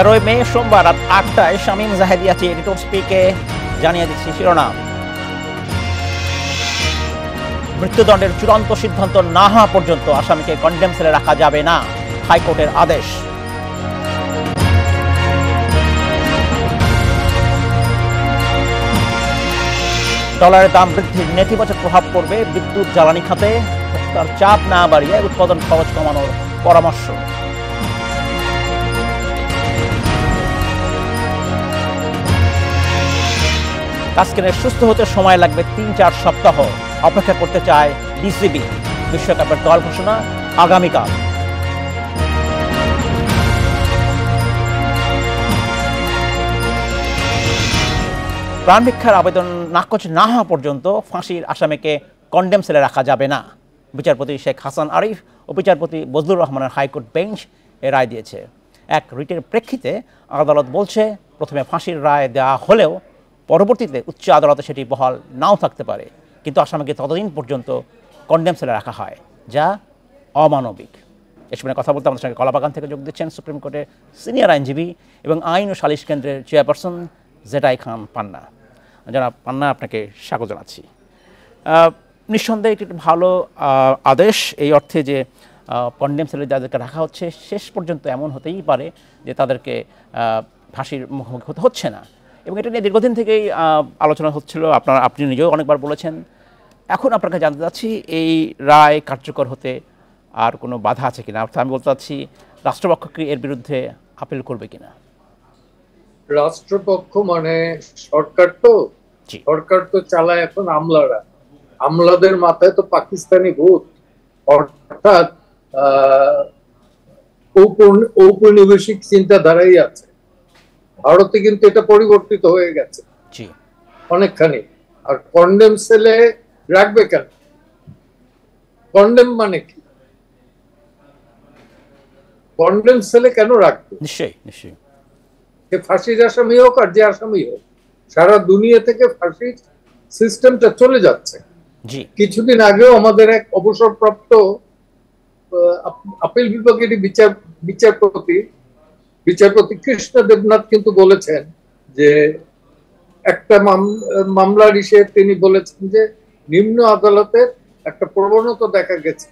তেরোই মে সোমবার রাত আটটায় শামীম জাহেদিয়া রিটোর স্পিকে জানিয়ে দিচ্ছি শিরোনাম। মৃত্যুদণ্ডের চূড়ান্ত সিদ্ধান্ত না হওয়া পর্যন্ত আসামিকে কন্ডেম সেলে রাখা যাবে না, হাইকোর্টের আদেশ। ডলারের দাম বৃদ্ধির নেতিবাচক প্রভাব পড়বে বিদ্যুৎ, জ্বালানি খাতে। তার চাপ না বাড়িয়ে উৎপাদন খরচ কমানোর পরামর্শ। কাস্কিনের সুস্থ হতে সময় লাগবে তিন চার সপ্তাহ। অপেক্ষা করতে চায় বিসিবি। বিশ্বকাপের দল ঘোষণা আগামীকাল। প্রাণভিক্ষার আবেদন নাকচ না হওয়া পর্যন্ত ফাঁসির আসামিকে কন্ডেম সেলে রাখা যাবে না। বিচারপতি শেখ হাসান আরিফ ও বিচারপতি বজলুর রহমানের হাইকোর্ট বেঞ্চ এ রায় দিয়েছে। এক রিটের প্রেক্ষিতে আদালত বলছে, প্রথমে ফাঁসির রায় দেওয়া হলেও পরবর্তীতে উচ্চ আদালতে সেটি বহাল নাও থাকতে পারে। কিন্তু আসামিকে ততদিন পর্যন্ত কন্ডেম সেলে রাখা হয়, যা অমানবিক। এ সময় কথা বলতে আমাদের সঙ্গে কলাবাগান থেকে যোগ দিচ্ছেন সুপ্রিম কোর্টের সিনিয়র আইনজীবী এবং আইন ও সালিশ কেন্দ্রের চেয়ারপারসন জেটাই খান পান্না। যারা পান্না, আপনাকে স্বাগত জানাচ্ছি। নিঃসন্দেহে একটি ভালো আদেশ এই অর্থে যে কন্ডেম সেলে যাদেরকে রাখা হচ্ছে, শেষ পর্যন্ত এমন হতেই পারে যে তাদেরকে ফাঁসির মুখোমুখি হতে হচ্ছে না। এবং এটা নিয়ে দীর্ঘদিন থেকেই আলোচনা হচ্ছিল। আপনার আপনি নিজেও অনেকবার বলেছেন। এখন আপনার কাছে জানতে চাচ্ছি এই রায় কার্যকর হতে আর কোনো বাধা আছে কিনা? অর্থাৎ আমি বলতে চাচ্ছি রাষ্ট্রপক্ষ কি এর বিরুদ্ধে আপিল করবে কিনা? রাষ্ট্রপক্ষ মানে সরকার তো। সরকার তো চালায় এখন আমলারা। আমলাদের মাথায় তো পাকিস্তানি ভূত। অর্থাৎ ঔপনিবেশিক চিন্তাধারাই আছে। ভারতে কিন্তু এটা পরিবর্তিত হয়ে গেছে। অনেকখানি। আর কন্ডেম সেলে রাখবে কেন? কন্ডেম মানে কি? কন্ডেম সেলে কেন রাখবে? নিশ্চয়ই নিশ্চয়ই। সে ফাঁসির আসামি হোক আর যে আসামি হোক সারা দুনিয়া থেকে ফাঁসির সিস্টেমটা চলে যাচ্ছে। কিছুদিন আগেও আমাদের এক অবসরপ্রাপ্ত আপিল বিভাগের বিচার বিচারপতি বিচারপতি কৃষ্ণ দেবনাথ কিন্তু বলেছেন যে একটা মামলার ইসে তিনি বলেছেন যে নিম্ন আদালতের একটা প্রবণতা দেখা গেছে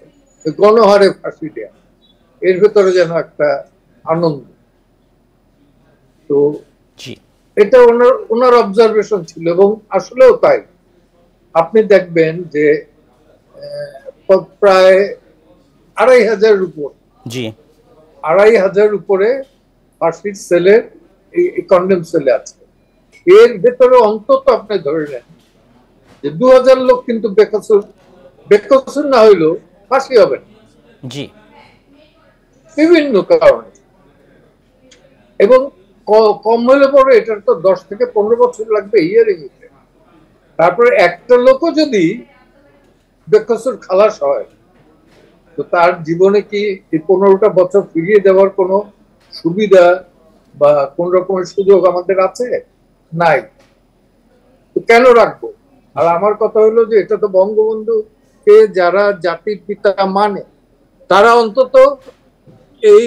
গণহারে ফাঁসি দেয়া। এর ভেতরে যেন একটা আনন্দ। তো এটা ওনার ওনার অবজারভেশন ছিল এবং আসলেও তাই। আপনি দেখবেন যে প্রায় আড়াই হাজার উপর জি। আড়াই হাজার উপরে এই কন্ডেম সেলে আছে। এর ভেতরে অন্তত আপনি ধরে নেন যে দু হাজার লোক কিন্তু বেকসুর বেকসুর না হইলেও ফাঁসি হবে না। জি। বিভিন্ন কারণে। এবং কম হলে পরে এটার তো দশ থেকে পনেরো বছর লাগবে হিয়ারিং হতে তারপরে একটা লোকও যদি বেকসুর খালাস হয় তো তার জীবনে কি এই পনেরোটা বছর ফিরিয়ে দেওয়ার কোনো সুবিধা বা কোন রকমের সুযোগ আমাদের আছে? নাই। তো কেন রাখব? আর আমার কথা হলো যে এটা তো বঙ্গবন্ধুকে যারা জাতির পিতা মানে তারা অন্তত এই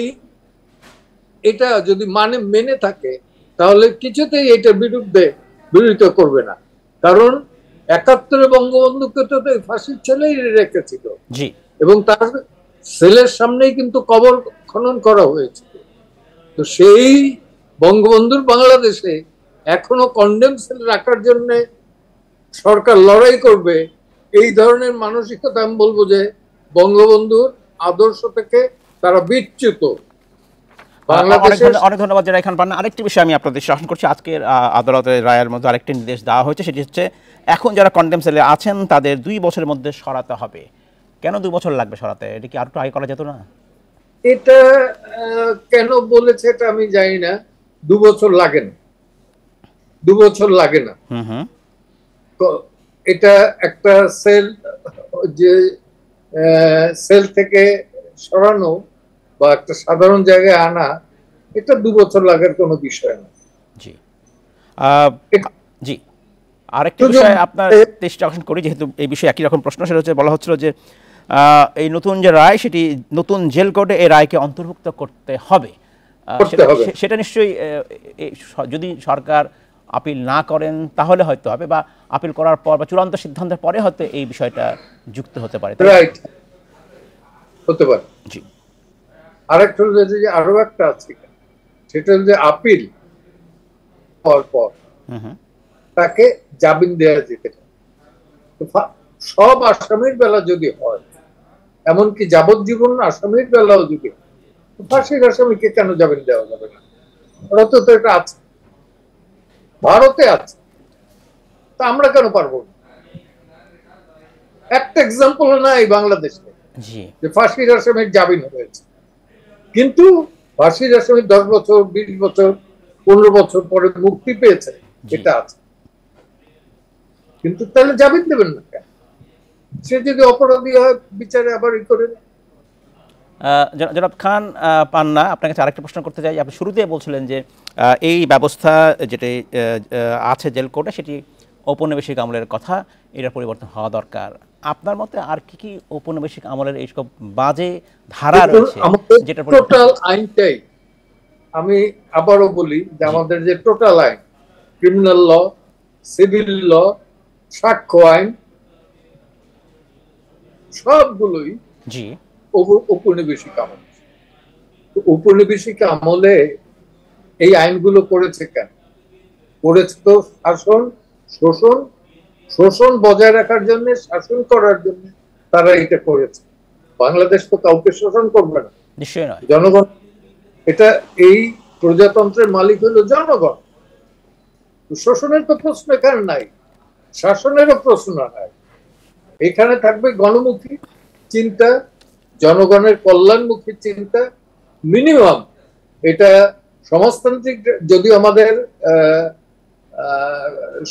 এটা যদি মানে মেনে থাকে তাহলে কিছুতেই এটার বিরুদ্ধে বিরোধিতা করবে না। কারণ একাত্তরে বঙ্গবন্ধুকে তো এই ফাঁসির ছেলেই রেখেছিল। জি। এবং তার ছেলের সামনেই কিন্তু কবর খনন করা হয়েছিল তো সেই বঙ্গবন্ধুর বাংলাদেশে এখনও কন্ডেম সেল রাখার জন্য সরকার লড়াই করবে এই ধরনের মানসিকতা আমি বলব যে বঙ্গবন্ধুর আদর্শ থেকে তারা বিচ্যুত। অনেক ধন্যবাদ যারা এখানে পান আরেকটি বিষয় আমি আপনাদের শাসন করছি। আজকের আদালতের রায়ের মধ্যে আরেকটি নির্দেশ দেওয়া হয়েছে সেটি হচ্ছে এখন যারা কন্ডেম সেলে আছেন তাদের দুই বছরের মধ্যে সরাতে হবে। কেন দুই বছর লাগবে সরাতে? এটা কি আর একটু আগে করা যেত না? এটা কেন বলেছে এটা আমি জানি না। দু বছর লাগে না। দু বছর লাগে না। এটা একটা সেল যে সেল থেকে সরানো বা একটা সাধারণ জায়গায় আনা এটা দু বছর লাগার কোনো বিষয় না। জি। জি। আরেকটি বিষয় আপনার দৃষ্টি আকর্ষণ করি যেহেতু এই বিষয়ে একই রকম প্রশ্ন সেটা হচ্ছে বলা হচ্ছিল যে এই নতুন যে রায় সেটি নতুন জেল কোডে এই রায়কে অন্তর্ভুক্ত করতে হবে। সেটা-। নিশ্চয়ই যদি সরকার আপিল না করেন তাহলে হয়তো হবে বা আপিল করার পর বা চূড়ান্ত সিদ্ধান্তের পরে হয়তো এই বিষয়টা যুক্ত হতে পারে। রাইট হতে পারে। জি। আরেকটা হলো যে আরও একটা আছে সেটা হলো যে আপিল হওয়ার পর তাকে জামিন দেওয়া যেতে পারে। সব আসামির বেলা যদি হয় এমনকি যাবজ্জীবন আসামির বেলাও তো ফাঁসির আসামিকে কেন জামিন দেওয়া যাবে না? ভারতে তো এটা আছে। ভারতে আছে। তা আমরা কেন পারব একটা এক্সাম্পল নাই বাংলাদেশে? যে ফাঁসির আসামির জামিন হয়েছে। কিন্তু ফাঁসির আসামি দশ বছর বিশ বছর পনেরো বছর পরে মুক্তি পেয়েছে। এটা আছে। কিন্তু তাহলে জামিন দেবেন না কেন? সে যদি অপরাধী হয় বিচারে আবার ই করে। জনাব খান পান্না আপনার কাছে আরেকটা প্রশ্ন করতে চাই। আপনি শুরুতে বলছিলেন যে এই ব্যবস্থা যেটি আছে জেল কোর্টে সেটি ঔপনিবেশিক আমলের কথা এটার পরিবর্তন হওয়া দরকার। আপনার মতে আর কি কি ঔপনিবেশিক আমলের এইসব বাজে ধারা রয়েছে যেটা টোটাল আইনটাই আমি আবারও বলি যে আমাদের যে টোটাল আইন ক্রিমিনাল ল সিভিল ল সাক্ষ্য আইন সবগুলোই জি। ঔপনিবেশিক আমল। তো ঔপনিবেশিক আমলে এই আইনগুলো করেছে কেন? করেছে তো শাসন শোষণ শোষণ বজায় রাখার জন্য শাসন করার জন্য তারা এটা করেছে। বাংলাদেশ তো কাউকে শোষণ করবে না। জনগণ এটা এই প্রজাতন্ত্রের মালিক হলো জনগণ। শোষণের তো প্রশ্ন এখানে নাই। শাসনেরও প্রশ্ন নাই। এখানে থাকবে গণমুখী চিন্তা জনগণের কল্যাণমুখী চিন্তা মিনিমাম এটা সমাজতান্ত্রিক যদিও আমাদের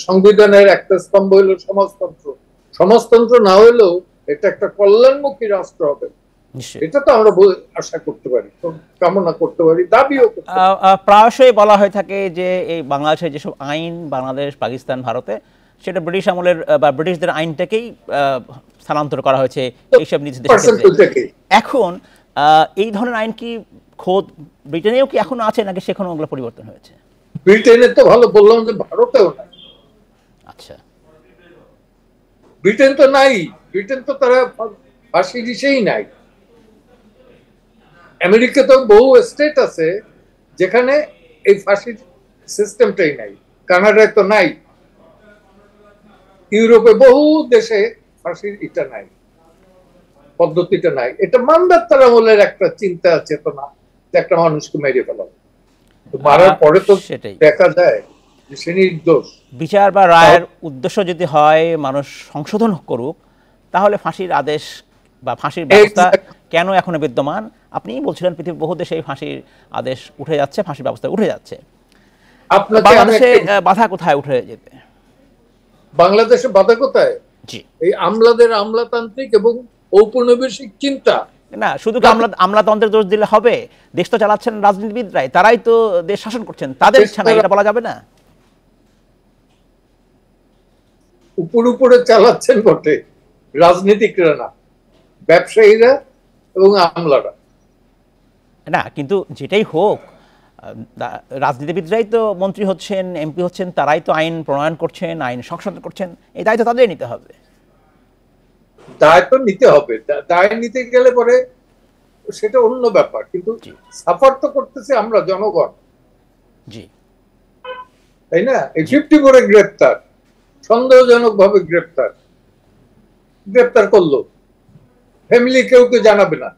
সংবিধানের একটা স্তম্ভ হলো সমাজতন্ত্র। সমাজতন্ত্র না হলেও এটা একটা কল্যাণমুখী রাষ্ট্র হবে। এটা তো আমরা আশা করতে পারি কামনা করতে পারি দাবিও প্রায়শই বলা হয়ে থাকে যে এই বাংলাদেশের যেসব আইন বাংলাদেশ পাকিস্তান ভারতে সেটা ব্রিটিশ আমলের বা ব্রিটিশদের আইনটাকেই স্থানান্তর করা হয়েছে এইসব নিজ। এখন এই ধরনের আইন কি খোদ ব্রিটেনেও কি এখনও আছে নাকি সেখানে ওগুলো পরিবর্তন হয়েছে? ব্রিটেনে তো ভালো বললাম যে ভারতেও আচ্ছা। ব্রিটেন তো নাই। ব্রিটেন তো তারা ফাঁসি দিছেই নাই। আমেরিকা তো বহু স্টেট আছে যেখানে এই ফাঁসির সিস্টেমটাই নাই। কানাডায় তো নাই। ইউরোপে বহু দেশে ফাঁসির এটা নাই পদ্ধতিটা নাই। এটা মান্দাত্তার আমলের একটা চিন্তা চেতনা যে একটা মানুষকে মেরে ফেলাবে তো মারার পরে তো সেটাই। দেখা যায় বিচার বা রায়ের উদ্দেশ্য যদি হয় মানুষ সংশোধন করুক তাহলে ফাঁসির আদেশ বা ফাঁসির ব্যবস্থা কেন এখনও বিদ্যমান? আপনিই বলছিলেন পৃথিবীর বহু দেশে ফাঁসির আদেশ উঠে যাচ্ছে ফাঁসির ব্যবস্থা উঠে যাচ্ছে। বাংলাদেশে বাধা কোথায় উঠে যেতে? বাংলাদেশে বাধা কোথায়? এই আমলাদের আমলাতান্ত্রিক এবং ঔপনিবেশিক চিন্তা। না শুধু আমলা আমলাতন্ত্রের দোষ দিলে হবে? দেশ তো চালাচ্ছেন রাজনীতিবিদরাই তারাই তো দেশ শাসন করছেন। তাদের ইচ্ছা না এটা বলা যাবে না? উপর উপরে চালাচ্ছেন বটে রাজনীতিকরা না ব্যবসায়ীরা এবং আমলারা। না কিন্তু যেটাই হোক রাজনীতিবিদরাই তো মন্ত্রী হচ্ছেন এমপি হচ্ছেন তারাই তো আইন প্রণয়ন করছেন আইন সংশোধন করছেন। এই দায়িত্ব তাদের নিতে হবে। দায় তো নিতে হবে। দায় নিতে গেলে পরে সেটা অন্য ব্যাপার। কিন্তু সাফার তো করতেছে আমরা জনগণ। জি। তাই না? ফিফটি করে গ্রেপ্তার সন্দেহজনক ভাবে গ্রেপ্তার। গ্রেপ্তার করল। ফ্যামিলি কেউ কেউ জানাবে না।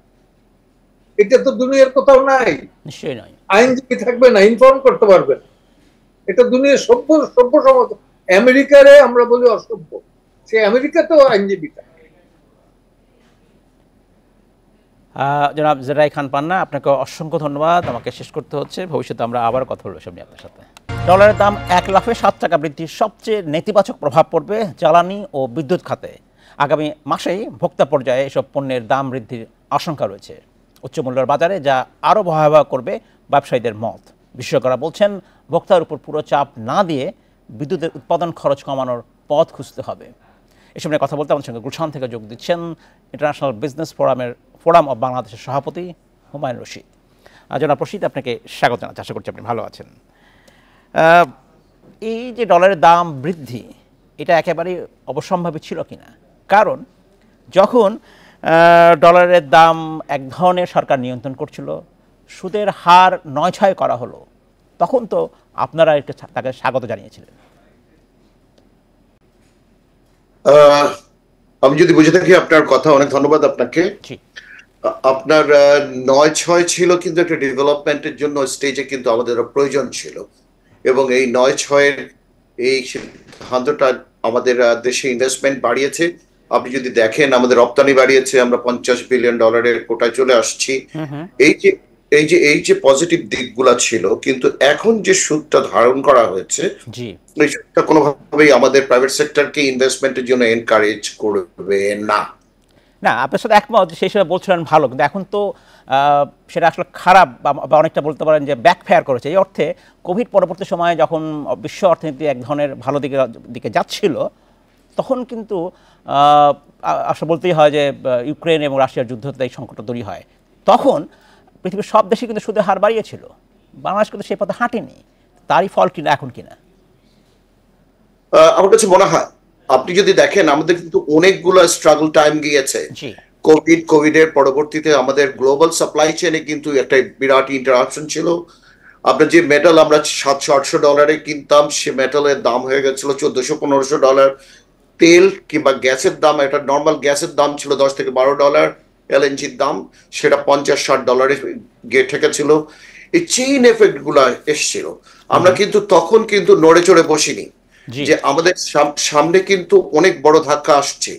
এটা তো দুনিয়ার কোথাও নাই। নিশ্চয়ই নয়। আইনজীবী থাকবে না ইনফর্ম করতে পারবেন এটা দুনিয়ার সভ্য সভ্য সমাজ। আমেরিকারে আমরা বলি অসভ্য। সে আমেরিকাতেও আইনজীবী থাকে। জনাব জেরাই খান পান্না, আপনাকে অসংখ্য ধন্যবাদ। আমাকে শেষ করতে হচ্ছে। ভবিষ্যতে আমরা আবার কথা বলব সব নিয়ে আপনার সাথে। ডলারের দাম এক লাফে সাত টাকা বৃদ্ধির সবচেয়ে নেতিবাচক প্রভাব পড়বে জ্বালানি ও বিদ্যুৎ খাতে। আগামী মাসেই ভোক্তা পর্যায়ে এসব পণ্যের দাম বৃদ্ধির আশঙ্কা রয়েছে। উচ্চমূল্যের বাজারে যা আরও ভয়াবহ করবে ব্যবসায়ীদের মত। বিশেষজ্ঞরা বলছেন, ভোক্তার উপর পুরো চাপ না দিয়ে বিদ্যুতের উৎপাদন খরচ কমানোর পথ খুঁজতে হবে। এসব নিয়ে কথা বলতে আমাদের সঙ্গে গুলশান থেকে যোগ দিচ্ছেন ইন্টারন্যাশনাল বিজনেস ফোরামের, ফোরাম অব বাংলাদেশের সভাপতি হুমায়ুন রশিদ। জনাব প্রসিদ আপনাকে স্বাগত জানাচ্ছি। আশা করছি আপনি ভালো আছেন। এই যে ডলারের দাম বৃদ্ধি, এটা একেবারেই অবসম্ভাবী ছিল কিনা? কারণ যখন ডলারের দাম এক ধরনের সরকার নিয়ন্ত্রণ করছিল সুদের হার নয় ছয় করা হলো তখন তো আপনারা একটু তাকে স্বাগত জানিয়েছিলেন। আমি যদি বুঝে থাকি আপনার কথা অনেক ধন্যবাদ আপনাকে। আপনার নয় ছয় ছিল কিন্তু একটা ডেভেলপমেন্টের জন্য স্টেজে কিন্তু আমাদের প্রয়োজন ছিল। এবং এই নয় ছয়ের এই সিদ্ধান্তটা আমাদের দেশে ইনভেস্টমেন্ট বাড়িয়েছে। আপনি যদি দেখেন আমাদের রপ্তানি বাড়িয়েছে আমরা পঞ্চাশ বিলিয়ন ডলারের কোটায় চলে আসছি। এই যে এই যে এই যে পজিটিভ দিকগুলা ছিল কিন্তু এখন যে সুদটা ধারণ করা হয়েছে জি। এই সুদটা কোনোভাবেই আমাদের প্রাইভেট সেক্টরকে ইনভেস্টমেন্টের জন্য এনকারেজ করবে না। না আপনার সাথে একমত সেই সময় বলছিলেন ভালো কিন্তু এখন তো সেটা আসলে খারাপ বা- বা অনেকটা বলতে পারেন যে ব্যাকফেয়ার করেছে। এই অর্থে কোভিড পরবর্তী সময়ে যখন বিশ্ব অর্থনীতি এক ধরনের ভালো দিকে দিকে যাচ্ছিল তখন কিন্তু আসলে বলতেই হয় যে ইউক্রেন এবং রাশিয়ার যুদ্ধতে এই সংকটটা তৈরি হয়। তখন পৃথিবীর সব দেশে কিন্তু সুদের হার বাড়িয়েছিল। বাংলাদেশ কিন্তু সেই পথে হাঁটেনি। তারই ফল কিনা এখন কিনা? আমার কাছে মনে হয় আপনি যদি দেখেন আমাদের কিন্তু অনেকগুলো স্ট্রাগল টাইম গিয়েছে। কোভিড কোভিড এর পরবর্তীতে আমাদের গ্লোবাল সাপ্লাই চেনে কিন্তু একটা বিরাট ইন্টারাকশন ছিল। আপনার যে মেটাল আমরা সাতশো আটশো ডলারে কিনতাম সে মেটালের দাম হয়ে গেছিল চোদ্দশো পনেরোশো ডলার তেল কিংবা গ্যাসের দাম একটা নর্মাল গ্যাসের দাম ছিল দশ থেকে বারো ডলার এলএনজির দাম সেটা পঞ্চাশ ষাট ডলারে গিয়ে ঠেকেছিল। এই চেইন এফেক্টগুলা এসছিল। আমরা কিন্তু তখন কিন্তু নড়ে চড়ে বসিনি যে আমাদের সামনে কিন্তু অনেক বড় ধাক্কা আসছে।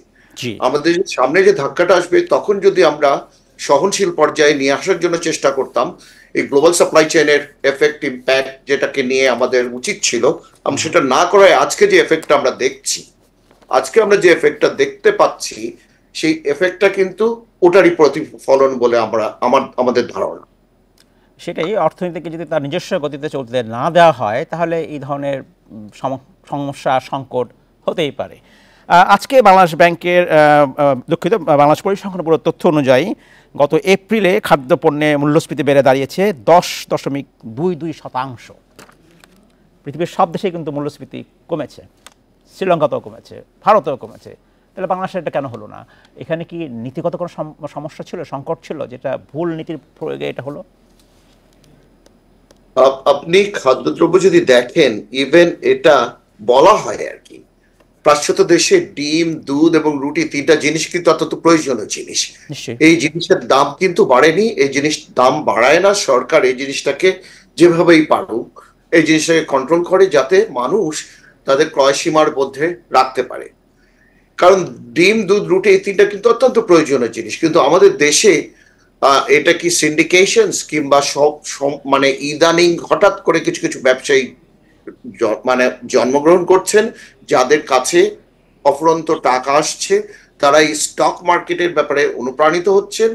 আমাদের সামনে যে ধাক্কাটা আসবে তখন যদি আমরা সহনশীল পর্যায়ে নিয়ে আসার জন্য চেষ্টা করতাম এই গ্লোবাল সাপ্লাই চেইনের এফেক্ট ইম্প্যাক্ট যেটাকে নিয়ে আমাদের উচিত ছিল আমি সেটা না করায় আজকে যে এফেক্টটা আমরা দেখছি আজকে আমরা যে এফেক্টটা দেখতে পাচ্ছি সেই এফেক্টটা কিন্তু ওটারই প্রতিফলন বলে আমরা, আমার, আমাদের ধারণা। সেটাই, অর্থনীতিকে যদি তার নিজস্ব গতিতে চলতে না দেওয়া হয়, তাহলে এই ধরনের সমস্যা, সংকট হতেই পারে। আজকে বাংলাদেশ ব্যাংকের দুঃখিত, বাংলাদেশ পরিসংখ্যান ব্যুরোর তথ্য অনুযায়ী গত এপ্রিলে খাদ্যপণ্যের মূল্যস্ফীতি বেড়ে দাঁড়িয়েছে দশ দশমিক দুই দুই শতাংশ। পৃথিবীর সব দেশে কিন্তু মূল্যস্ফীতি কমেছে। শ্রীলঙ্কাতেও কমেছে, ভারতেও কমেছে। তাহলে বাংলাদেশে এটা কেন হলো না? এখানে কি নীতিগত কোনো সমস্যা ছিল সংকট ছিল যেটা ভুল নীতির প্রয়োগে এটা হলো? আপ- আপনি খাদ্যদ্রব্য যদি দেখেন ইভেন এটা বলা হয় আর কি। পাশ্চাত্য দেশে ডিম দুধ এবং রুটি তিনটা জিনিস কিন্তু অত্যন্ত প্রয়োজনীয় জিনিস। এই জিনিসের দাম কিন্তু বাড়েনি এই জিনিস দাম বাড়ায় না সরকার এই জিনিসটাকে যেভাবেই পারুক এই জিনিসটাকে কন্ট্রোল করে যাতে মানুষ তাদের ক্রয় সীমার মধ্যে রাখতে পারে। কারণ ডিম, দুধ, রুটি এই তিনটা কিন্তু অত্যন্ত প্রয়োজনীয় জিনিস। কিন্তু আমাদের দেশে এটা কি সিন্ডিকেশনস কিংবা সব মানে ইদানিং হঠাৎ করে কিছু কিছু ব্যবসায়ী মানে জন্মগ্রহণ করছেন, যাদের কাছে অফুরন্ত টাকা আসছে, তারা এই স্টক মার্কেটের ব্যাপারে অনুপ্রাণিত হচ্ছেন।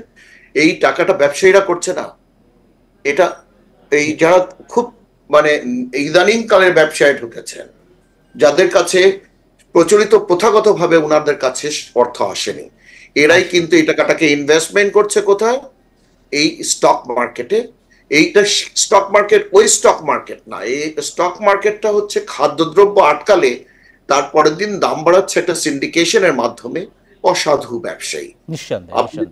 এই টাকাটা ব্যবসায়ীরা করছে না। এটা, এই যারা খুব মানে ইদানিং কালের ব্যবসায় ঢুকেছেন যাদের কাছে প্রচলিত প্রথাগতভাবে ওনাদের কাছে অর্থ আসেনি। এরাই কিন্তু এই টাকাটাকে ইনভেস্টমেন্ট করছে কোথায়? এই স্টক মার্কেটে এইটা স্টক মার্কেট ওই স্টক মার্কেট না। এই স্টক মার্কেটটা হচ্ছে খাদ্যদ্রব্য আটকালে তারপরের দিন দাম বাড়াচ্ছে একটা সিন্ডিকেশনের মাধ্যমে অসাধু ব্যবসায়ী। আপনি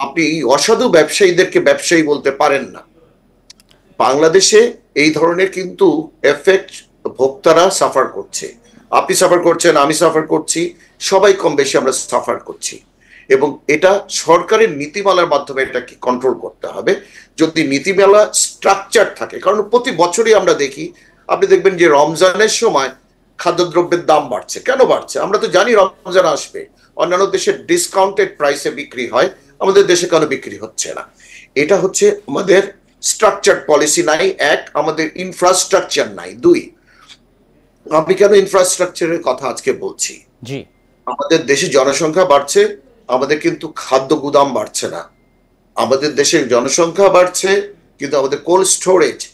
আপনি এই অসাধু ব্যবসায়ীদেরকে ব্যবসায়ী বলতে পারেন না। বাংলাদেশে এই ধরনের কিন্তু এফেক্ট ভোক্তারা সাফার করছে। আপনি সাফার করছেন, আমি সাফার করছি, সবাই কম বেশি আমরা সাফার করছি। এবং এটা সরকারের নীতিমালার মাধ্যমে এটাকে কন্ট্রোল করতে হবে। যদি নীতিমালা স্ট্রাকচার থাকে, কারণ প্রতি বছরই আমরা দেখি, আপনি দেখবেন যে রমজানের সময় খাদ্যদ্রব্যের দাম বাড়ছে। কেন বাড়ছে? আমরা তো জানি রমজান আসবে। অন্যান্য দেশে ডিসকাউন্টেড প্রাইসে বিক্রি হয়, আমাদের দেশে কেন বিক্রি হচ্ছে না? এটা হচ্ছে আমাদের স্ট্রাকচার পলিসি নাই, এক, আমাদের ইনফ্রাস্ট্রাকচার নাই, দুই আমি কেন ইনফ্রাস্ট্রাকচারের কথা আজকে বলছি? জি। আমাদের দেশে জনসংখ্যা বাড়ছে আমাদের কিন্তু খাদ্য গুদাম বাড়ছে না। আমাদের দেশে জনসংখ্যা বাড়ছে কিন্তু আমাদের কোল্ড স্টোরেজ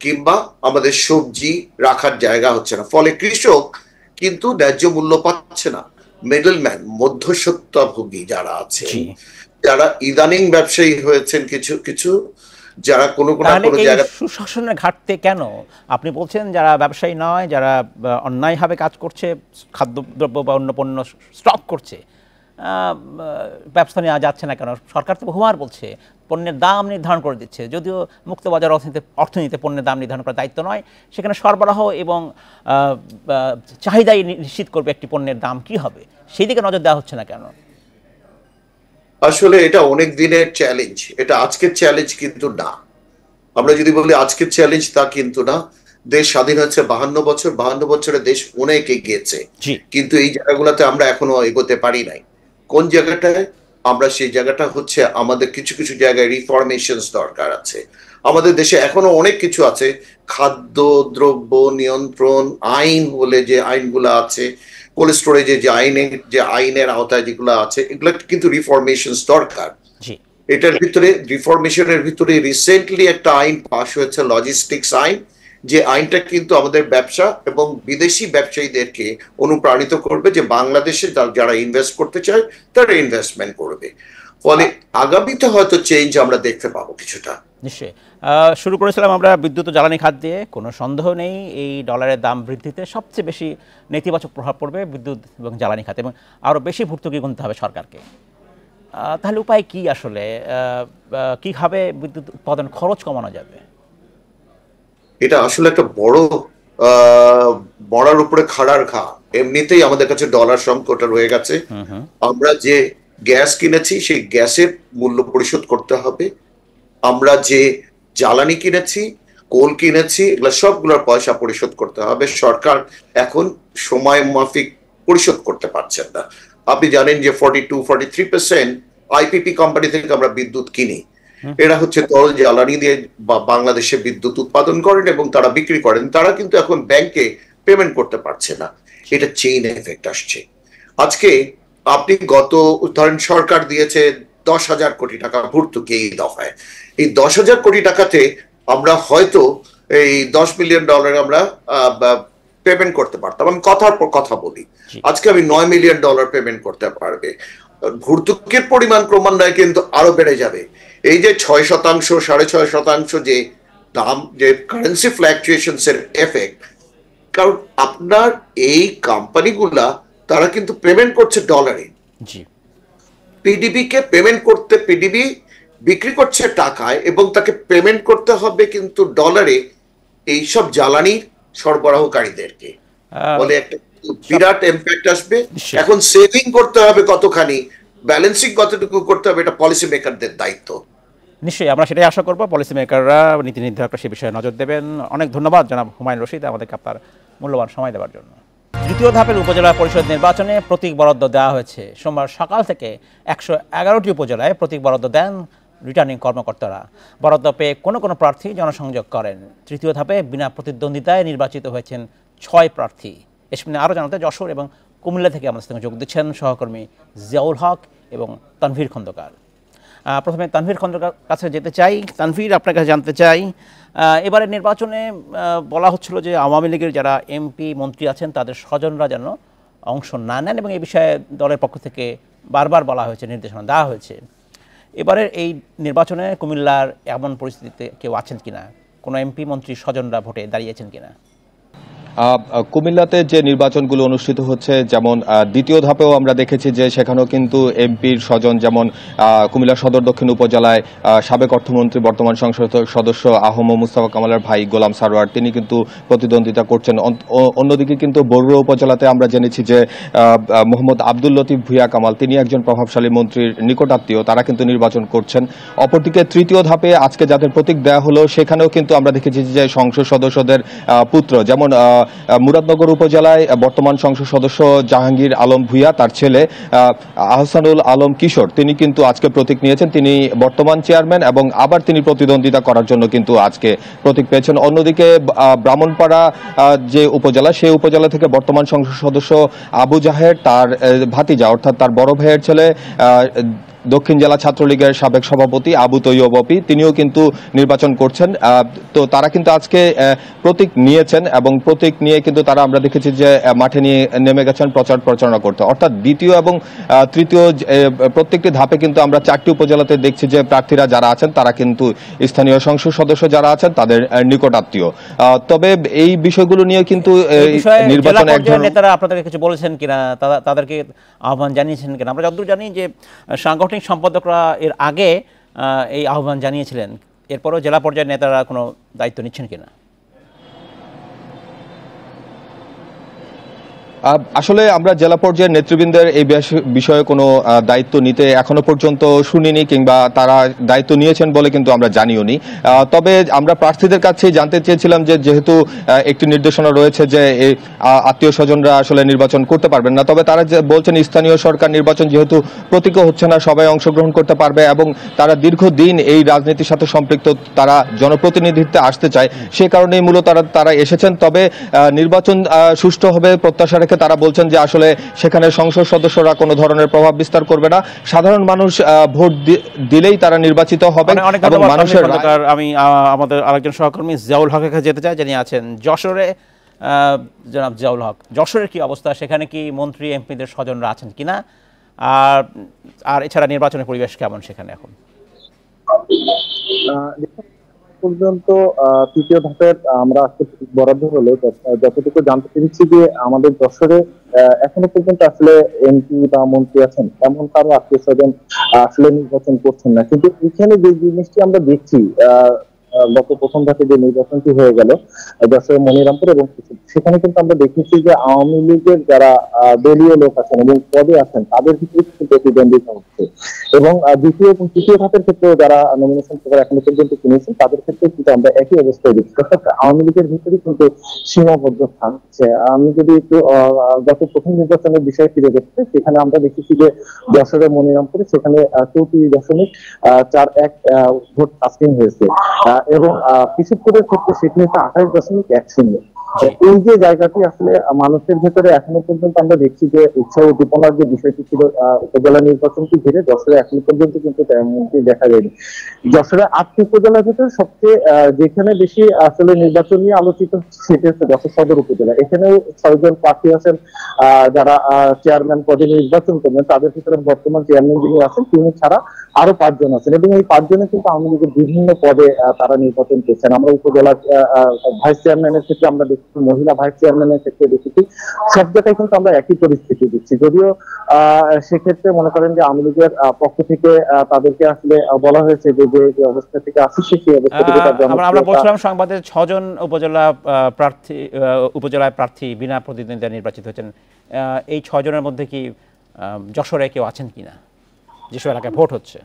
কিংবা আমাদের সবজি রাখার জায়গা হচ্ছে না। ফলে কৃষক কিন্তু ন্যায্য মূল্য পাচ্ছে না। মিডলম্যান মধ্যস্বত্বভোগী যারা আছে যারা ইদানিং ব্যবসায়ী হয়েছেন কিছু কিছু যারা কোনো কোনো তাহলে কোনো এই জায়গা সুশাসনের ঘাটতি কেন? আপনি বলছেন যারা ব্যবসায়ী নয় যারা অন্যায়ভাবে কাজ করছে খাদ্যদ্রব্য বা অন্য পণ্য স্টক করছে ব্যবস্থা নেওয়া যাচ্ছে না কেন? সরকার তো বহুবার বলছে পণ্যের দাম নির্ধারণ করে দিচ্ছে। যদিও মুক্তবাজার অর্থনীতি অর্থনীতিতে পণ্যের দাম নির্ধারণ করার দায়িত্ব নয় সেখানে সরবরাহ এবং চাহিদাই নিশ্চিত করবে একটি পণ্যের দাম কি হবে? সেই দিকে নজর দেওয়া হচ্ছে না কেন? আসলে এটা অনেক দিনের চ্যালেঞ্জ এটা আজকের চ্যালেঞ্জ কিন্তু না। আমরা যদি বলি আজকের চ্যালেঞ্জ তা কিন্তু না। দেশ স্বাধীন হয়েছে বাহান্ন বছর। বাহান্ন বছরে দেশ অনেক এগিয়েছে। কিন্তু এই জায়গাগুলোতে আমরা এখনও এগোতে পারি নাই। কোন জায়গাটায়? আমরা সেই জায়গাটা হচ্ছে আমাদের কিছু কিছু জায়গায় রিফরমেশন দরকার আছে। আমাদের দেশে এখনও অনেক কিছু আছে। খাদ্য দ্রব্য নিয়ন্ত্রণ আইন বলে যে আইনগুলো আছে কোল্ড স্টোরেজে যে আইনে যে আইনের আওতায় যেগুলো আছে এগুলো কিন্তু রিফরমেশন দরকার। এটার ভিতরে রিফরমেশনের ভিতরে রিসেন্টলি একটা আইন পাশ হয়েছে লজিস্টিক্স আইন। যে আইনটা কিন্তু আমাদের ব্যবসা এবং বিদেশি ব্যবসায়ীদেরকে অনুপ্রাণিত করবে যে বাংলাদেশে যারা ইনভেস্ট করতে চায় তারা ইনভেস্টমেন্ট করবে। ফলে আগামীতে হয়তো চেঞ্জ আমরা দেখতে পাবো কিছুটা। নিশ্চয়ই। শুরু করেছিলাম আমরা বিদ্যুৎ জ্বালানি খাত দিয়ে। কোনো সন্দেহ নেই এই ডলারের দাম বৃদ্ধিতে সবচেয়ে বেশি নেতিবাচক প্রভাব পড়বে বিদ্যুৎ এবং জ্বালানি খাতে এবং আরও বেশি ভর্তুকি গুনতে হবে সরকারকে। তাহলে উপায় কি আসলে? কীভাবে বিদ্যুৎ উৎপাদন খরচ কমানো যাবে? এটা আসলে একটা বড় বড়ার উপরে খাড়ার ঘা। এমনিতেই আমাদের কাছে ডলার সংকট রয়ে গেছে। আমরা যে গ্যাস কিনেছি সেই গ্যাসের মূল্য পরিশোধ করতে হবে। আমরা যে জ্বালানি কিনেছি কোল কিনেছি এগুলো সবগুলোর পয়সা পরিশোধ করতে হবে। সরকার এখন সময় মাফিক পরিশোধ করতে পারছেন না। আপনি জানেন যে forty two forty three percent IPP company থেকে আমরা বিদ্যুৎ কিনি। এরা হচ্ছে তরল জ্বালানি দিয়ে বা- বাংলাদেশে বিদ্যুৎ উৎপাদন করেন এবং তারা বিক্রি করেন। তারা কিন্তু এখন ব্যাংকে পেমেন্ট করতে পারছে না। এটা চেইন এফেক্ট আসছে। আজকে আপনি গত ধরেন সরকার দিয়েছে দশ হাজার কোটি টাকা ভর্তুকি এই দফায়। এই দশ হাজার কোটি টাকাতে আমরা হয়তো এই দশ মিলিয়ন ডলার আমরা পেমেন্ট করতে পারতাম। আমি কথার পর কথা বলি। আজকে আমি নয় মিলিয়ন ডলার পেমেন্ট করতে পারবে। ভর্তুকির পরিমাণ ক্রমান্বয়ে কিন্তু আরও বেড়ে যাবে। এই যে ছয় শতাংশ সাড়ে ছয় শতাংশ যে দাম যে কারেন্সি ফ্ল্যাকচুয়েশনস এর এফেক্ট কারণ আপনার এই কোম্পানিগুলা তারা কিন্তু পেমেন্ট করছে ডলারে জি। পিডিবি কে পেমেন্ট করতে পিডিবি বিক্রি করছে টাকায় এবং তাকে পেমেন্ট করতে হবে কিন্তু ডলারে এইসব জ্বালানি সরবরাহকারীদেরকে। বলে একটা বিরাট ইম্প্যাক্ট আসবে। এখন সেভিং করতে হবে কতখানি ব্যালেন্সিং কতটুকু করতে হবে এটা পলিসি মেকারদের দায়িত্ব। নিশ্চয়ই আমরা সেটাই আশা করব। পলিসি মেকাররা নীতি নির্ধারকরা সে বিষয়ে নজর দেবেন। অনেক ধন্যবাদ জনাব হুমায়ুন রশিদ আমাদেরকে আপনার মূল্যবান সময় দেওয়ার জন্য। দ্বিতীয় ধাপের উপজেলা পরিষদ নির্বাচনে প্রতীক বরাদ্দ দেওয়া হয়েছে। সোমবার সকাল থেকে একশো এগারোটি উপজেলায় প্রতীক বরাদ্দ দেন রিটার্নিং কর্মকর্তারা। বরাদ্দ পেয়ে কোনো কোনো প্রার্থী জনসংযোগ করেন। তৃতীয় ধাপে বিনা প্রতিদ্বন্দ্বিতায় নির্বাচিত হয়েছেন ছয় প্রার্থী। এ সামনে আরও জানাতে যশোর এবং কুমিল্লা থেকে আমাদের সঙ্গে যোগ দিচ্ছেন সহকর্মী জিয়াউল হক এবং তানভীর খন্দকার। প্রথমে তানভীর খন্দকার কাছে যেতে চাই। তানভীর আপনার কাছে জানতে চাই। আহ, এবারের নির্বাচনে বলা হচ্ছিল যে আওয়ামী লীগের যারা এমপি মন্ত্রী আছেন তাদের স্বজনরা যেন অংশ না নেন এবং এই বিষয়ে দলের পক্ষ থেকে বারবার বলা হয়েছে নির্দেশনা দেওয়া হয়েছে। এবারের এই নির্বাচনে কুমিল্লার এমন পরিস্থিতিতে কেউ আছেন কিনা? কোনো এমপি মন্ত্রী স্বজনরা ভোটে দাঁড়িয়েছেন কিনা? কুমিল্লাতে যে নির্বাচনগুলো অনুষ্ঠিত হচ্ছে, যেমন দ্বিতীয় ধাপেও আমরা দেখেছি যে সেখানেও কিন্তু এমপির স্বজন, যেমন কুমিল্লা সদর দক্ষিণ উপজেলায় সাবেক অর্থমন্ত্রী, বর্তমান সংসদ সদস্য আহম মুস্তাফা কামালের ভাই গোলাম সারোয়ার, তিনি কিন্তু প্রতিদ্বন্দ্বিতা করছেন। অন্যদিকে কিন্তু বরুড়া উপজেলাতে আমরা জেনেছি যে মোহাম্মদ আব্দুল লতিফ ভুইয়া কামাল, তিনি একজন প্রভাবশালী মন্ত্রীর নিকটাত্মীয় তারা কিন্তু নির্বাচন করছেন। অপরদিকে তৃতীয় ধাপে আজকে যাদের প্রতীক দেওয়া হলো, সেখানেও কিন্তু আমরা দেখেছি যে সংসদ সদস্যদের পুত্র, যেমন মুরাদনগর উপজেলায় বর্তমান সংসদ সদস্য জাহাঙ্গীর আলম ভুইয়া তার ছেলে আহ, আহসানুল আলম কিশোর। তিনি কিন্তু আজকে প্রতীক নিয়েছেন। তিনি বর্তমান চেয়ারম্যান এবং আবার তিনি প্রতিদ্বন্দ্বিতা করার জন্য কিন্তু আজকে প্রতীক পেয়েছেন। অন্যদিকে ব্রাহ্মণপাড়া যে উপজেলা সেই উপজেলা থেকে বর্তমান সংসদ সদস্য আবু জাহের তার ভাতিজা অর্থাৎ তার বড় ভাইয়ের ছেলে দক্ষিণ জেলা ছাত্রলীগের সাবেক সভাপতি আবু তৈয়ব অপি তিনিও কিন্তু নির্বাচন করছেন। তো তারা কিন্তু আজকে প্রতীক নিয়েছেন এবং প্রতীক নিয়ে কিন্তু তারা আমরা দেখেছি যে মাঠে নিয়ে নেমে গেছেন প্রচার প্রচারণা করতে। অর্থাৎ দ্বিতীয় এবং তৃতীয় প্রত্যেকটি ধাপে কিন্তু আমরা চারটি উপজেলাতে দেখছি যে প্রার্থীরা যারা আছেন তারা কিন্তু স্থানীয় সংসদ সদস্য যারা আছেন তাদের নিকটাত্মীয়। তবে এই বিষয়গুলো নিয়ে কিন্তু নির্বাচন নেতারা আপনাদেরকে কিছু বলেছেন কিনা তাদেরকে আহ্বান জানিয়েছেন কিনা? আমরা যতদূর জানি যে আহ, সাংগঠনিক সম্পাদকরা এর আগে এই আহ্বান জানিয়েছিলেন। এরপরও জেলা পর্যায়ের নেতারা কোনো দায়িত্ব নিচ্ছেন কিনা? আসলে আমরা জেলা পর্যায়ের নেতৃবৃন্দের এই বিষয়ে কোনো দায়িত্ব নিতে এখনও পর্যন্ত শুনিনি কিংবা তারা দায়িত্ব নিয়েছেন বলে কিন্তু আমরা জানিও নি তবে আমরা প্রার্থীদের কাছে জানতে চেয়েছিলাম যে যেহেতু একটি নির্দেশনা রয়েছে যে আত্মীয় স্বজনরা আসলে নির্বাচন করতে পারবেন না, তবে তারা যে বলছেন স্থানীয় সরকার নির্বাচন যেহেতু প্রতীক হচ্ছে না, সবাই অংশগ্রহণ করতে পারবে এবং তারা দীর্ঘদিন এই রাজনীতির সাথে সম্পৃক্ত তারা জনপ্রতিনিধিত্বে আসতে চায়। সে কারণেই মূলত তারা তারা এসেছেন। তবে নির্বাচন সুষ্ঠু হবে প্রত্যাশা রেখে তারা বলছেন যে আসলে সেখানে সংসদ সদস্যরা কোনো ধরনের প্রভাব বিস্তার করবে না। সাধারণ মানুষ ভোট দিলেই তারা নির্বাচিত অনেক এবং মানুষের। আমি আমাদের আরেকজন সহকর্মী জিয়াউল হকের কাছে যেতে চাই যিনি আছেন যশোরে। আহ, জনাব জিয়াউল হক যশোরের কি অবস্থা? সেখানে কি মন্ত্রী এমপিদের স্বজনরা আছেন কিনা আর আর এছাড়া নির্বাচনের পরিবেশ কেমন সেখানে এখন? পর্যন্ত তৃতীয় ধাপের আমরা আজকে বরাদ্দ হলো। যতটুকু জানতে পেরেছি যে আমাদের যশোরে এখনও পর্যন্ত আসলে এমপি বা মন্ত্রী আছেন এমন কারও আত্মীয় স্বজন আসলে নির্বাচন করছেন না। কিন্তু এখানে যে জিনিসটি আমরা দেখছি আহ, গত প্রথম ধাপে যে নির্বাচনটি হয়ে গেল আহ, যশোরের মনিরামপুর এবং সেখানে কিন্তু আমরা দেখেছি যে আওয়ামী লীগের যারা দলীয় লোক আছেন এবং পদে আছেন তাদের ভিতরে কিন্তু প্রতিদ্বন্দ্বিতা হচ্ছে। এবং দ্বিতীয় এবং তৃতীয় ধাপের ক্ষেত্রে যারা নমিনেশন পেপার এখনও পর্যন্ত কিনেছেন তাদের ক্ষেত্রে কিন্তু আমরা একই অবস্থায় দেখছি। অর্থাৎ আওয়ামী লীগের ভিতরে কিন্তু সীমাবদ্ধ থাকছে আমি যদি একটু গত প্রথম নির্বাচনের বিষয়ে ফিরে দেখতে সেখানে আমরা দেখেছি যে যশোরের মনিরামপুরে সেখানে চৌত্রিশ দশমিক চার এক ভোট কাস্টিং হয়েছে। এবং আহ, কোডের ক্ষেত্রে সেটি হচ্ছে আঠাশ দশমিক এক শূন্য। এই যে জায়গাটি আসলে মানুষের ভেতরে এখনও পর্যন্ত আমরা দেখছি যে উৎসাহ উদ্দীপনার যে বিষয়টি ছিল উপজেলা ঘিরে যশোরে এখনও পর্যন্ত কিন্তু তেমনটি দেখা যায়নি। যশোরে আটটি উপজেলার ভেতরে সবচেয়ে যেখানে বেশি আসলে নির্বাচন নিয়ে আলোচিত সেটি হচ্ছে যশোর সদর উপজেলা। এখানেও ছয়জন প্রার্থী আছেন যারা চেয়ারম্যান পদে নির্বাচন করবেন, তাদের ভিতরে বর্তমান চেয়ারম্যান যিনি আছেন, তিনি ছাড়া আরও পাঁচজন আছেন এবং এই পাঁচজনে কিন্তু আওয়ামী লীগের বিভিন্ন পদে তারা নির্বাচন করছেন। আমরা উপজেলা ভাইস চেয়ারম্যানের ক্ষেত্রে আমরা দেখছি মহিলা ভাইস চেয়ারম্যানের ক্ষেত্রে দেখেছি সব জায়গায় কিন্তু আমরা একই পরিস্থিতি দেখছি। যদিও আহ, সেক্ষেত্রে মনে করেন যে আওয়ামী লীগের পক্ষ থেকে তাদেরকে আসলে বলা হয়েছে যে যে অবস্থা থেকে আসছে সেই অবস্থা থেকে তার আমরা আমরা বলছিলাম সংবাদে ছজন উপজেলা প্রার্থী উপজেলায় প্রার্থী বিনা প্রতিদ্বন্দ্বিতা নির্বাচিত হয়েছেন। আহ, এই ছজনের মধ্যে কি যশোরে কেউ আছেন কিনা? যেসব এলাকায় ভোট হচ্ছে।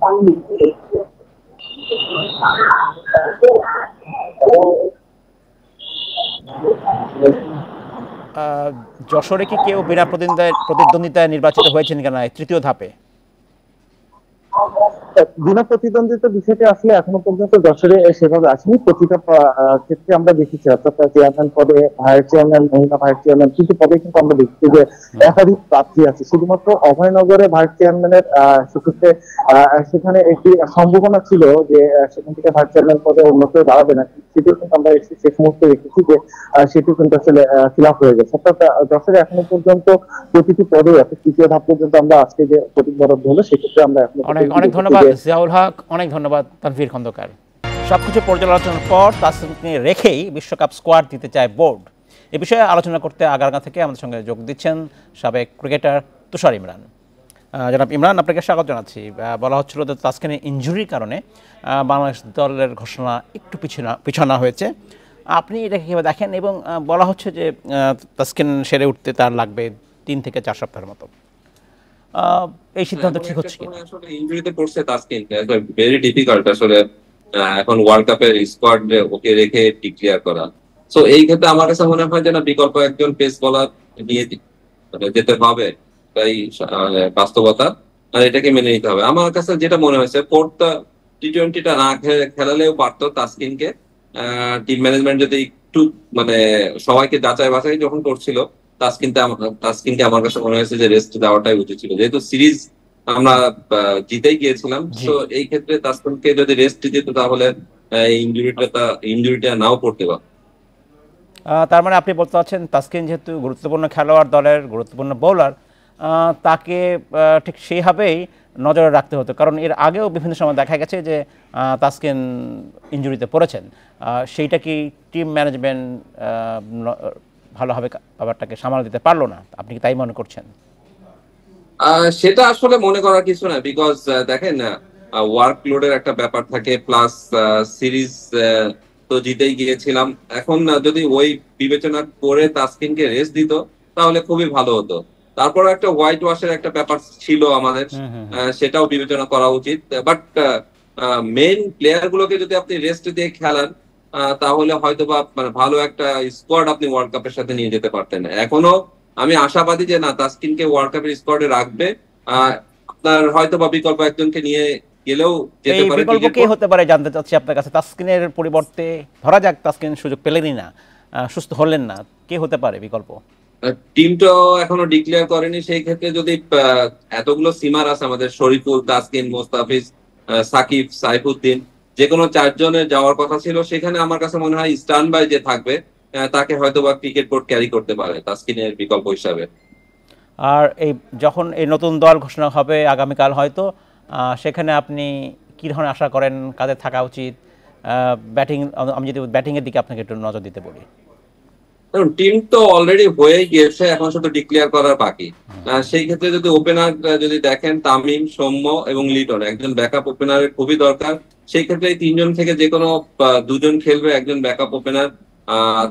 আহ, যশোরে কি কেউ বিনা প্রতিদ্বন্দ্বিতায় নির্বাচিত হয়েছেন কেন? তৃতীয় ধাপে। বিনা প্রতিদ্বন্দ্বিতা বিষয়টি আসলে এখনও পর্যন্ত যশোরে সেভাবে আসেনি। প্রতিটা ক্ষেত্রে আমরা দেখেছি অর্থাৎ চেয়ারম্যান পদে ভাইস চেয়ারম্যান মহিলা ভাইস চেয়ারম্যান কিছু পদে কিন্তু আমরা দেখছি যে একাধিক প্রার্থী আছে। শুধুমাত্র অভয়নগরে ভাইস চেয়ারম্যানের সেক্ষেত্রে সেখানে একটি সম্ভাবনা ছিল যে সেখান থেকে ভাইস চেয়ারম্যান পদে অন্য কেউ দাঁড়াবে না সেটিও কিন্তু আমরা শেষ মুহূর্তে দেখেছি যে আহ, সেটি কিন্তু আসলে ফিল আপ হয়ে গেছে। অর্থাৎ যশোরে এখনও পর্যন্ত প্রতিটি পদে অর্থাৎ তৃতীয় ধাপ পর্যন্ত আমরা আজকে যে প্রতীক বরাদ্দ হলো সেক্ষেত্রে আমরা এখনও অনেক অনেক ধন্যবাদ। জিয়াউল হক, অনেক ধন্যবাদ তানভীর খন্দকার। সবকিছু পর্যালোচনার পর তাসকিনকে রেখেই বিশ্বকাপ স্কোয়াড দিতে চায় বোর্ড এ বিষয়ে আলোচনা করতে আগারগা থেকে আমাদের সঙ্গে যোগ দিচ্ছেন সাবেক ক্রিকেটার তুষার ইমরান। জনাব ইমরান, আপনাকে স্বাগত জানাচ্ছি। বলা হচ্ছিল যে তাসকিনের ইঞ্জুরির কারণে বাংলাদেশ দলের ঘোষণা একটু পিছনা পিছানো হয়েছে। আপনি এটাকে কীভাবে দেখেন? এবং বলা হচ্ছে যে তাসকিন সেরে উঠতে তার লাগবে তিন থেকে চার সপ্তাহের মতো। এই সিদ্ধান্ত ঠিক হচ্ছে কিনা? আসলে ইনজুরিতে পড়ছে তাসকিন। ভেরি ডিফিকাল্ট আসলে এখন ওয়ার্ল্ড কাপের স্কোয়াড ওকে রেখে ডিক্লেয়ার করা। সো এই ক্ষেত্রে আমার কাছে মনে হয় যে না বিকল্প একজন পেস বলার নিয়ে মানে যেতে হবে। তাই বাস্তবতা। আর এটাকে মেনে নিতে হবে। আমার কাছে যেটা মনে হয়েছে ফোর্থ টি টোয়েন্টিটা না খেলালেও পারতো তাসকিনকে। টিম ম্যানেজমেন্ট যদি একটু মানে সবাইকে যাচাই বাছাই যখন করছিল তাসকিনতে আমার- তাসকিনকে আমার কাছে মনে হয়েছে যে রেস্ট দেওয়াটাই উচিত ছিল। যেহেতু সিরিজ আমরা জিতেই গিয়েছিলাম তো এই ক্ষেত্রে তাসকিনকে যদি রেস্ট দিত তাহলে ইঞ্জুরিটা ইঞ্জুরিটা নাও পড়তে পারত। তার মানে আপনি বলতে চাচ্ছেন তাসকিন যেহেতু গুরুত্বপূর্ণ খেলোয়াড় দলের গুরুত্বপূর্ণ বোলার তাকে ঠিক সেইভাবেই নজরে রাখতে হতো। কারণ এর আগেও বিভিন্ন সময় দেখা গেছে যে তাসকিন ইঞ্জুরিতে পড়েছেন। সেইটা কি টিম ম্যানেজমেন্ট ভালোভাবে ব্যাপারটাকে সামাল দিতে পারল না। আপনি কি তাই মনে করছেন? সেটা আসলে মনে করার কিছু না বিকজ দেখেন ওয়ার্ক লোডের একটা ব্যাপার থাকে প্লাস সিরিজ তো জিতেই গিয়েছিলাম। এখন যদি ওই বিবেচনা করে তাসকিনকে রেস্ট দিত তাহলে খুবই ভালো হতো। তারপর একটা হোয়াইট ওয়াশের একটা ব্যাপার ছিল আমাদের সেটাও বিবেচনা করা উচিত। বাট মেইন প্লেয়ার গুলোকে যদি আপনি রেস্ট দিয়ে খেলান তাহলে হয়তো বা মানে ভালো একটা স্কোয়াড আপনি ওয়ার্ল্ড কাপের সাথে নিয়ে যেতে পারতেন। এখনও আমি আশাবাদী যে না তাসকিনকে ওয়ার্ল্ড কাপের স্কোয়াডে রাখবে। আপনার হয়তো বা বিকল্প একজনকে নিয়ে গেলেও যেতে পারে বিকল্প কে হতে পারে জানতে চাচ্ছি আপনার কাছে? তাসকিনের পরিবর্তে ধরা যাক তাসকিন সুযোগ পেলেনই না সুস্থ হলেন না কে হতে পারে বিকল্প? টিমটাও এখনও ডিক্লেয়ার করেনি সেই ক্ষেত্রে যদি এতগুলো সিমার আছে আমাদের শরীফুল তাসকিন মোস্তাফিজ সাকিব সাইফুদ্দিন যে কোনো চারজনের যাওয়ার কথা ছিল, সেখানে আমার কাছে মনে হয় স্টান বাই যে থাকবে তাকে হয়তো বা ক্রিকেট বোর্ড ক্যারি করতে পারে তাসকিনের বিকল্প হিসাবে। আর এই যখন এই নতুন দল ঘোষণা হবে আগামীকাল হয়তো সেখানে আপনি কি ধরনের আশা করেন কাদের থাকা উচিত? ব্যাটিং আমি যদি ব্যাটিংয়ের দিকে আপনাকে একটু নজর দিতে বলি। টিম তো অলরেডি হয়ে গিয়েছে এখন শুধু ডিক্লেয়ার করার বাকি। সেই ক্ষেত্রে যদি ওপেনার যদি দেখেন তামিম সৌম্য এবং লিটন একজন ব্যাকআপ ওপেনারের খুবই দরকার। সেই ক্ষেত্রে তিনজন থেকে যে কোনো দুজন খেলবে একজন ব্যাকআপ ওপেনার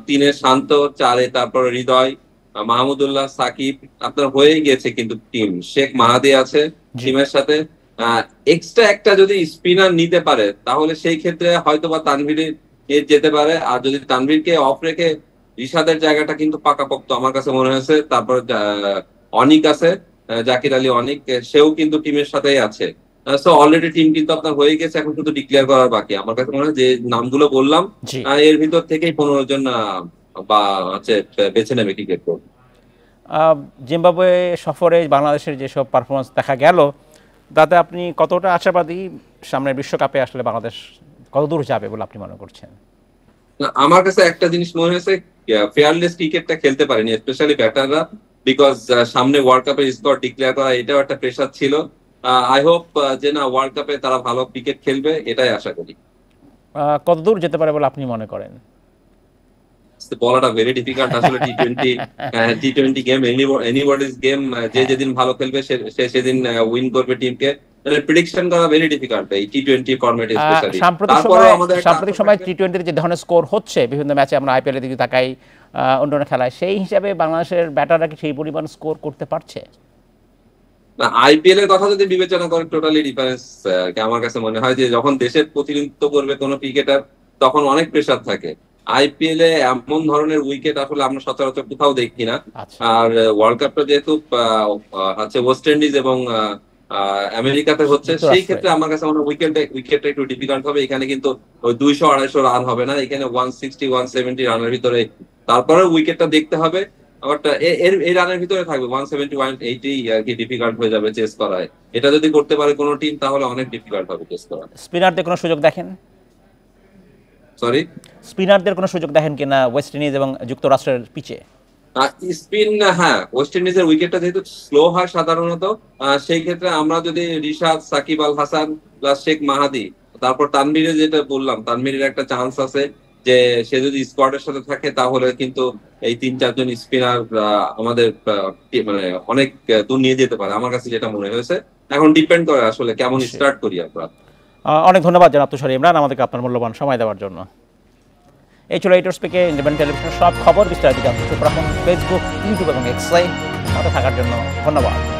তিনে শান্ত চারে তারপর হৃদয় মাহমুদুল্লাহ সাকিব আপনার হয়েই গিয়েছে কিন্তু টিম শেখ মাহাদি আছে। টিমের সাথে। এক্সট্রা একটা যদি স্পিনার নিতে পারে তাহলে সেই ক্ষেত্রে হয়তো বা তানভীর যেতে পারে। আর যদি তানভীরকে অফ রেখে রিশাদের জায়গাটা কিন্তু পাকাপোক্ত আমার কাছে মনে হয়েছে। তারপর অনিক আছে জাকির আলী অনিক সেও কিন্তু টিমের সাথেই আছে। সো অলরেডি টিম কিন্তু আপনার হয়ে গেছে এখন শুধু ডিক্লেয়ার করার বাকি। আমার কাছে মনে হয় যে নামগুলো বললাম এর ভিতর থেকেই পনেরো জন বা হচ্ছে বেছে নেবে ক্রিকেট বোর্ড জিম্বাবুয়ে সফরে বাংলাদেশের যেসব পারফরমেন্স দেখা গেল তাতে আপনি কতটা আশাবাদী সামনের বিশ্বকাপে আসলে বাংলাদেশ কত দূর যাবে বলে আপনি মনে করছেন? আমার কাছে একটা জিনিস মনে হয়েছে ফেয়ারলেস ক্রিকেটটা খেলতে পারেনি স্পেশালি ব্যাটাররা বিকজ সামনে ওয়ার্ল্ড কাপের স্কোর ডিক্লেয়ার করা এটাও একটা প্রেশার ছিল। আই হোপ যে না ওয়ার্ল্ড কাপে তারা ভালো ক্রিকেট খেলবে এটাই আশা করি। আহ, কত দূর যেতে পারে বলে আপনি মনে করেন? বলাটা ভেরি ডিফিকাল্ট আসলে T twenty T twenty game anybody's game যে যেদিন ভালো খেলবে সে- সে সেদিন উইন করবে টিমকে প্রিডিকশন করা ভেরি ডিফিকাল্ট এই টি টোয়েন্টি ফরম্যাট স্পেশালি সাম্প্রতিক সময়ে সাম্প্রতিক সময় টি টোয়েন্টির যে ধরনের স্কোর হচ্ছে বিভিন্ন ম্যাচে আমরা আইপিএলের দিকে তাকাই আহ, অন্য অন্য খেলায় সেই হিসাবে বাংলাদেশের ব্যাটাররা কি সেই পরিমাণ স্কোর করতে পারছে? আইপিএল এর কথা যদি বিবেচনা করেন টোটালি ডিফারেন্স আমার কাছে মনে হয় যে যখন দেশের প্রতিনিধিত্ব করবে কোনো ক্রিকেটার তখন অনেক প্রেশার থাকে। আইপিএল এ এমন ধরনের উইকেট আসলে আমরা সচরাচর কোথাও দেখি না। আচ্ছা। আর ওয়ার্ল্ড কাপটা যেহেতু হচ্ছে ওয়েস্ট ইন্ডিজ এবং আহ, আমেরিকাতে হচ্ছে সেই ক্ষেত্রে আমার কাছে মনে উইকেটটা উইকেটটা একটু ডিফিকাল্ট হবে। এখানে কিন্তু ওই দুইশো আড়াইশো রান হবে না। এখানে ওয়ান সিক্সটি ওয়ান সেভেন্টি রানের ভিতরে তারপরে উইকেটটা দেখতে হবে। বাট এর এই রানের ভিতরে থাকবে। ওয়ান সেভেন্টি ওয়ান এইটি আর কি ডিফিকাল্ট হয়ে যাবে চেস করায়। এটা যদি করতে পারে কোনো টিম তাহলে অনেক ডিফিকাল্ট হবে চেস করা স্পিনারদের কোনো সুযোগ দেখেন? সরি স্পিনারদের কোনো সুযোগ দেখেন কিনা ওয়েস্ট ইন্ডিজ এবং যুক্তরাষ্ট্রের পিচে স্পিন হ্যাঁ ওয়েস্ট ইন্ডিজের উইকেটটা যেহেতু স্লো হয় সাধারণত সেই ক্ষেত্রে আমরা যদি রিশাদ সাকিব আল হাসান প্লাস শেখ মাহাদি তারপর তানভীরের যেটা বললাম তানভীরের একটা চান্স আছে যে সে যদি স্কোয়াডের সাথে থাকে তাহলে কিন্তু এই তিন চারজন স্পিনার আমাদের মানে অনেক দূর নিয়ে যেতে পারে আমার কাছে যেটা মনে হয়েছে। এখন ডিপেন্ড করে আসলে কেমন স্টার্ট করি আমরা। অনেক ধন্যবাদ জানাব তুষার ইমরান আমাদেরকে আপনার মূল্যবান সময় দেওয়ার জন্য। এই ছিল এইটার স্পিকে ইন্ডিপেন্ডেন্ট টেলিভিশনের সব খবর বিস্তারিত জানতে চুপ রাখুন ফেসবুক ইউটিউব এবং এক্সাই সাথে থাকার জন্য ধন্যবাদ।